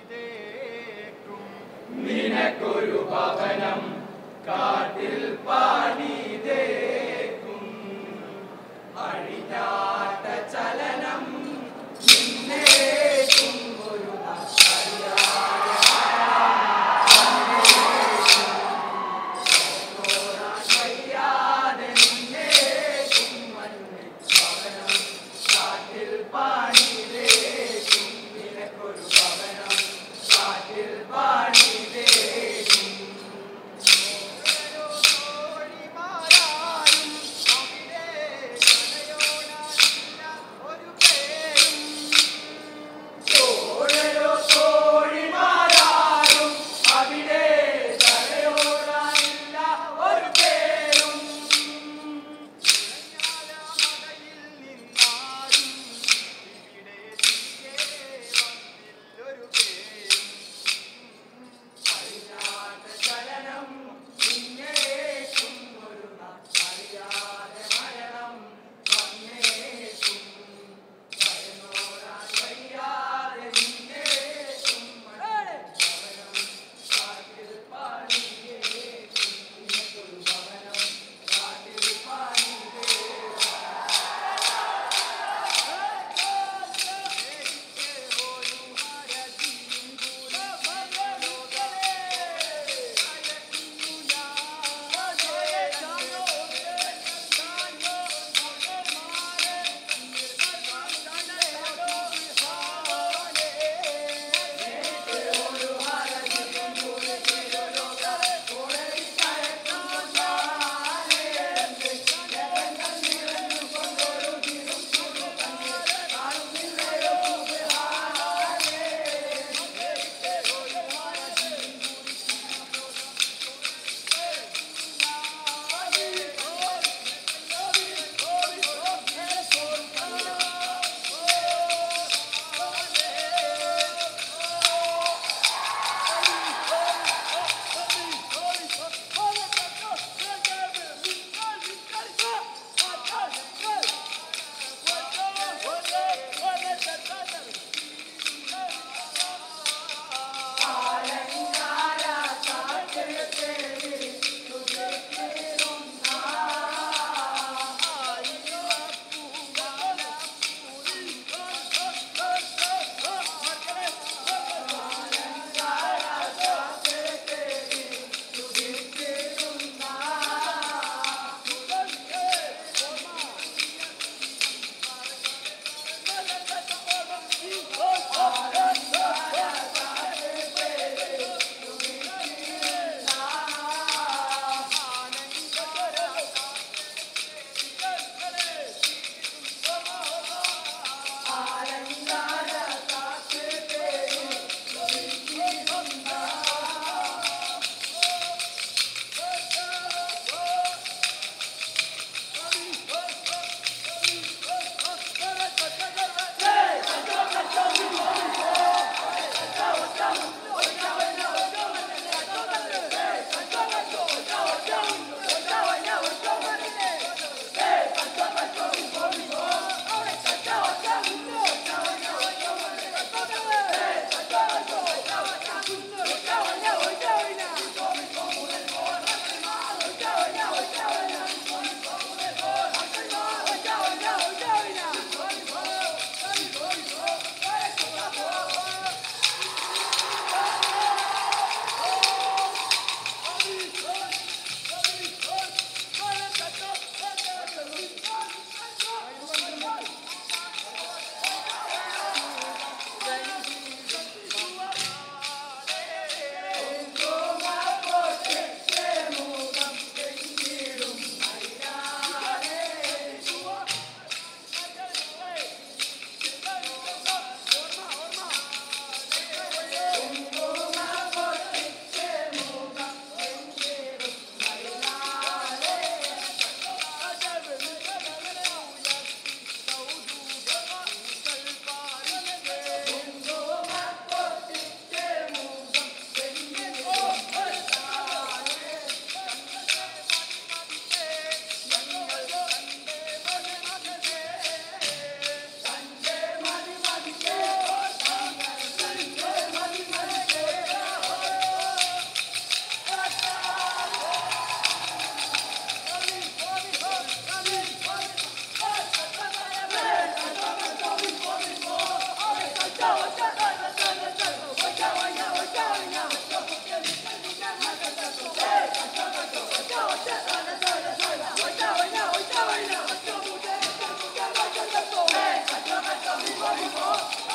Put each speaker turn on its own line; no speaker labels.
പാണിതേക്കും
നിനക്കൊരു ഭവനം കാട്ടിൽ പാണിതേക്കും അഴിഞ്ഞാട്ട
감사합니다.
Everybody.